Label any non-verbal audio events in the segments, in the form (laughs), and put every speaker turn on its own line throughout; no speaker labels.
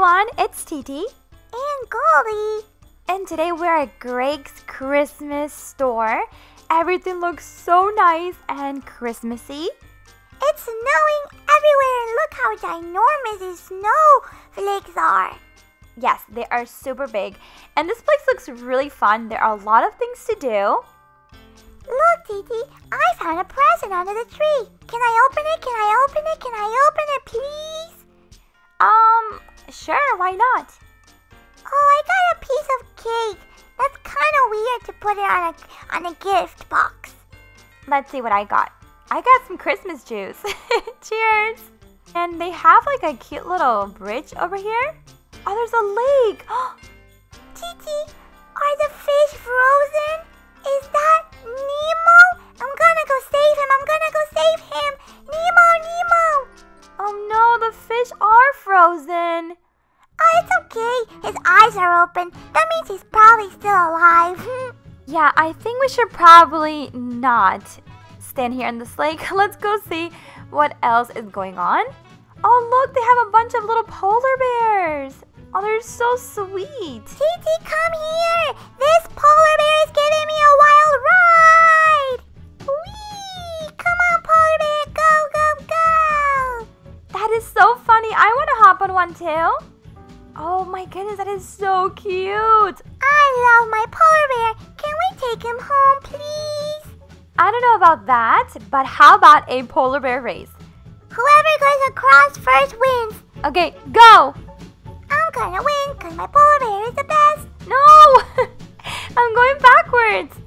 everyone, it's Titi.
And Goldie.
And today we're at Greg's Christmas store. Everything looks so nice and Christmassy.
It's snowing everywhere and look how ginormous these snowflakes are.
Yes, they are super big. And this place looks really fun. There are a lot of things to do.
Look, Titi, I found a present under the tree. Can I open it? Can I open it? Can I open it, please?
Um, sure, why not?
Oh, I got a piece of cake. That's kind of weird to put it on a on a gift box.
Let's see what I got. I got some Christmas juice. (laughs) Cheers! And they have like a cute little bridge over here. Oh, there's a lake. (gasps)
Titi, are the fish frozen? Is that Nemo? I'm gonna go save him. Open. That means he's probably still alive. (laughs)
yeah, I think we should probably not stand here in this lake. (laughs) Let's go see what else is going on. Oh, look, they have a bunch of little polar bears. Oh, they're so sweet.
Titi, come here. This polar bear is giving me a wild ride. Whee! Come on, polar bear. Go, go, go.
That is so funny. I want to hop on one too. Oh my goodness, that is so cute.
I love my polar bear. Can we take him home, please?
I don't know about that, but how about a polar bear race?
Whoever goes across first wins.
Okay, go!
I'm gonna win because my polar bear is the best.
No! (laughs) I'm going backwards.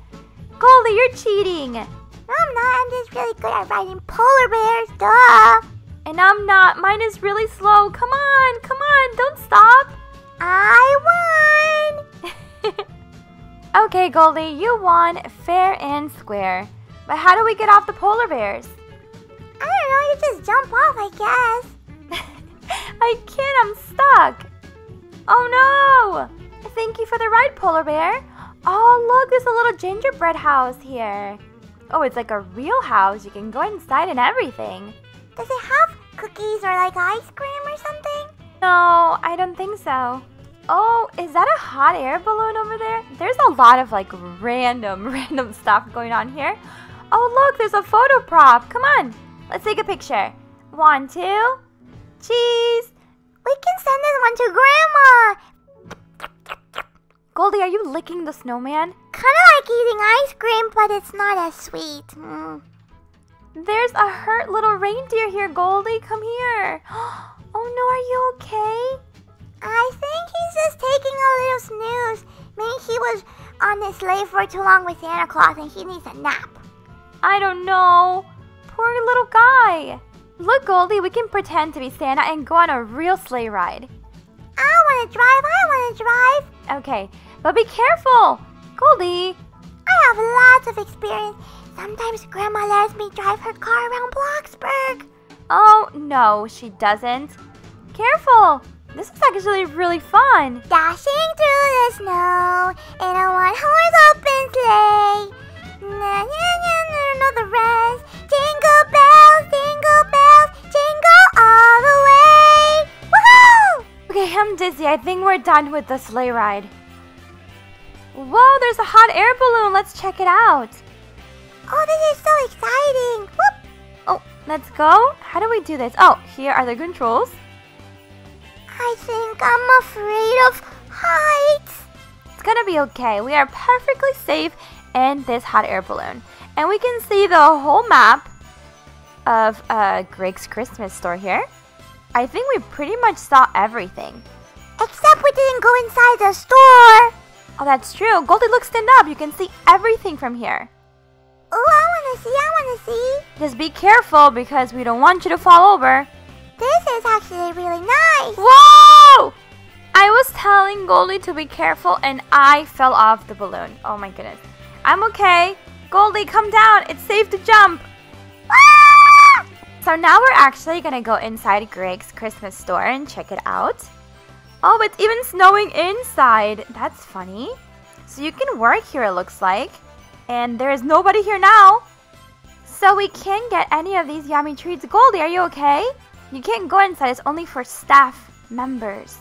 Goldie, you're cheating. No,
I'm not. I'm just really good at riding polar bears. Duh.
And I'm not. Mine is really slow. Come on, come on, don't stop.
I
won. (laughs) okay, Goldie, you won fair and square. But how do we get off the polar bears?
I don't know. You just jump off, I guess. (laughs)
I can't. I'm stuck. Oh no! Thank you for the ride, polar bear. Oh, look, there's a little gingerbread house here. Oh, it's like a real house. You can go inside and everything.
Does it have cookies or like ice cream or something?
No, I don't think so. Oh, is that a hot air balloon over there? There's a lot of like random, (laughs) random stuff going on here. Oh, look, there's a photo prop. Come on, let's take a picture. One, two, cheese.
We can send this one to Grandma.
Goldie, are you licking the snowman?
Kind of like eating ice cream, but it's not as sweet. Mm.
There's a hurt little reindeer here, Goldie. Come here. (gasps) Oh no, are you okay?
I think he's just taking a little snooze. Maybe he was on this sleigh for too long with Santa Claus and he needs a nap.
I don't know. Poor little guy. Look, Goldie, we can pretend to be Santa and go on a real sleigh ride.
I want to drive. I want to drive.
Okay, but be careful. Goldie.
I have lots of experience Sometimes Grandma lets me drive her car around Bloxburg.
Oh, no, she doesn't. Careful! This is actually really fun.
Dashing through the snow in a one-horse open sleigh. Na na na na know the rest. Jingle bells, jingle bells, jingle all the way. Woohoo!
Okay, I'm dizzy. I think we're done with the sleigh ride. Whoa, there's a hot air balloon. Let's check it out.
Oh, this is so exciting! Whoop!
Oh, let's go. How do we do this? Oh, here are the controls.
I think I'm afraid of heights.
It's gonna be okay. We are perfectly safe in this hot air balloon. And we can see the whole map of uh, Greg's Christmas store here. I think we pretty much saw everything.
Except we didn't go inside the store.
Oh, that's true. Goldie, look, stand up. You can see everything from here.
Oh, I want to see, I want to see.
Just be careful because we don't want you to fall over.
This is actually really nice.
Whoa! I was telling Goldie to be careful and I fell off the balloon. Oh my goodness. I'm okay. Goldie, come down. It's safe to jump. Ah! So now we're actually going to go inside Greg's Christmas store and check it out. Oh, it's even snowing inside. That's funny. So you can work here, it looks like. And there is nobody here now. So we can't get any of these yummy treats. Goldie, are you okay? You can't go inside. It's only for staff members.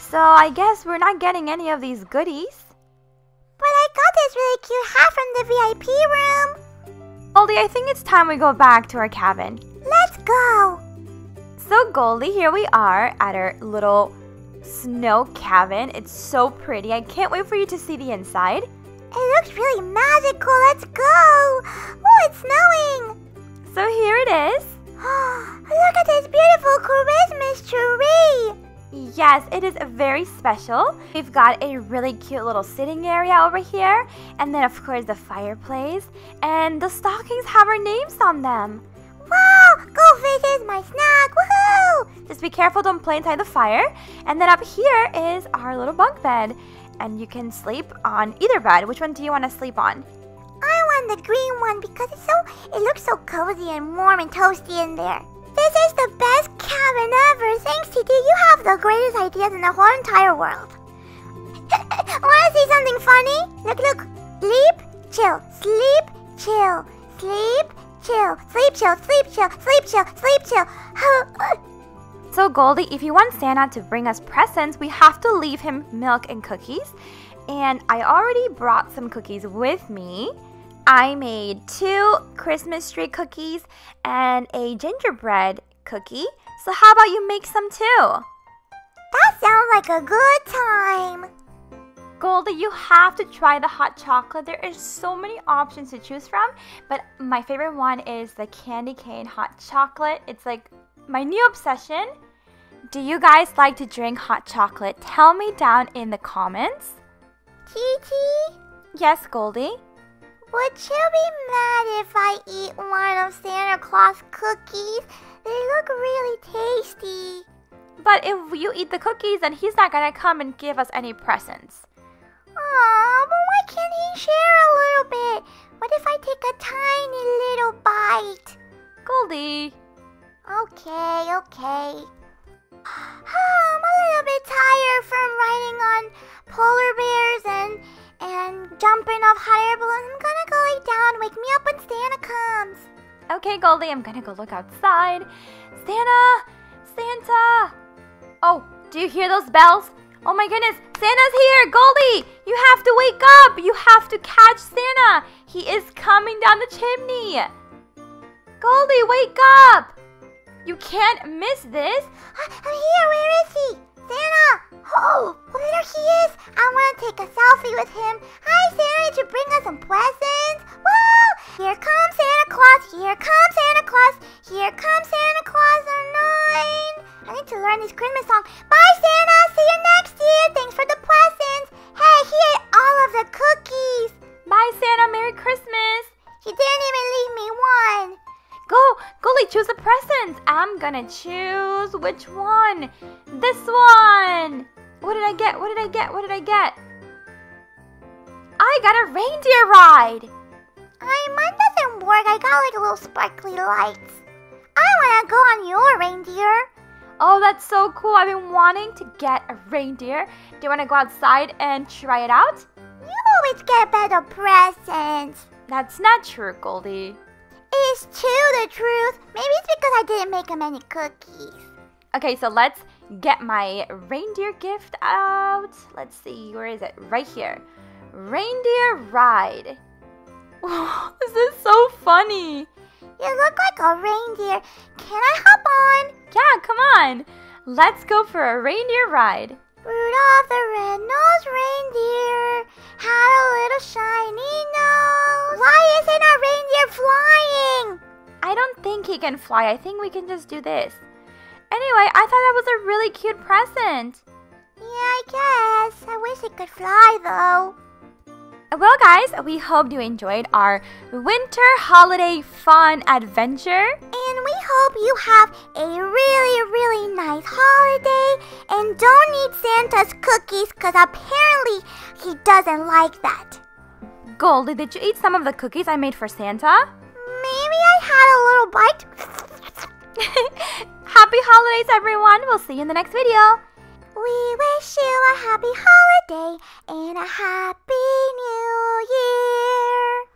So I guess we're not getting any of these goodies.
But I got this really cute hat from the VIP room.
Goldie, I think it's time we go back to our cabin.
Let's go.
So Goldie, here we are at our little snow cabin. It's so pretty. I can't wait for you to see the inside.
It looks really magical. Let's go. Oh, it's snowing.
So here it is. (gasps)
Look at this beautiful Christmas tree.
Yes, it is very special. We've got a really cute little sitting area over here, and then of course the fireplace, and the stockings have our names on them.
Wow, goldfish is my snack. Woohoo!
Just be careful, don't play inside the fire. And then up here is our little bunk bed, and you can sleep on either bed. Which one do you want to sleep on?
I want the green one because it's so it looks so cozy and warm and toasty in there. This is the best cabin ever. Thanks, Titi. You have the greatest ideas in the whole entire world. (laughs) Want to see something funny? Look, look. Sleep, chill, sleep, chill, sleep, chill, sleep, chill, sleep, chill, sleep, chill, sleep, chill.
So, Goldie, if you want Santa to bring us presents, we have to leave him milk and cookies. And I already brought some cookies with me. I made two Christmas tree cookies and a gingerbread cookie. So, how about you make some too?
That sounds like a good time.
Goldie, you have to try the hot chocolate. There is so many options to choose from, but my favorite one is the candy cane hot chocolate. It's like my new obsession. Do you guys like to drink hot chocolate? Tell me down in the comments.
Kiki?
Yes, Goldie?
Would you be mad if I eat one of Santa Claus cookies? They look really tasty.
But if you eat the cookies, then he's not gonna come and give us any presents.
Aw, but why can't he share a little bit? What if I take a tiny little bite?
Goldie.
Okay, okay. (sighs) I'm a little bit tired from riding on polar bears and and jumping off hot air balloons. I'm gonna go lay down. Wake me up when Santa comes.
Okay, Goldie, I'm gonna go look outside. Santa! Santa! Oh, do you hear those bells? Oh my goodness, Santa's here! Goldie! You have to wake up! You have to catch Santa! He is coming down the chimney! Goldie, wake up! You can't miss this!
I'm here, where is he? Santa! Oh, well, there he is. I want to take a selfie with him. Hi, Santa. Did you bring us some presents? Woo! Here comes Santa Claus. Here comes Santa Claus. Here comes Santa Claus nine. I need to learn this Christmas song. Bye,
gonna choose which one? This one. What did I get? What did I get? What did I get? I got a reindeer ride.
I mine doesn't work. I got like a little sparkly lights. I want to go on your reindeer.
Oh, that's so cool. I've been wanting to get a reindeer. Do you want to go outside and try it out?
You always get better presents.
That's not true, Goldie.
It's true, the truth. Maybe it's because I didn't make him any cookies.
Okay, so let's get my reindeer gift out. Let's see, where is it? Right here. Reindeer ride. (laughs) this is so funny.
You look like a reindeer. Can I hop on?
Yeah, come on. Let's go for a reindeer ride.
Rudolph the red-nosed reindeer had a little shiny nose. Why isn't our reindeer flying?
I don't think he can fly. I think we can just do this. Anyway, I thought that was a really cute present.
Yeah, I guess. I wish it could fly though.
Well, guys, we hope you enjoyed our winter holiday fun adventure.
And we hope you have a really, really nice holiday and don't need Santa's cookies because apparently he doesn't like that.
Goldie, did you eat some of the cookies I made for Santa?
Maybe I had a little bite. (laughs)
happy holidays, everyone. We'll see you in the next video.
We wish you a happy holiday and a happy new year.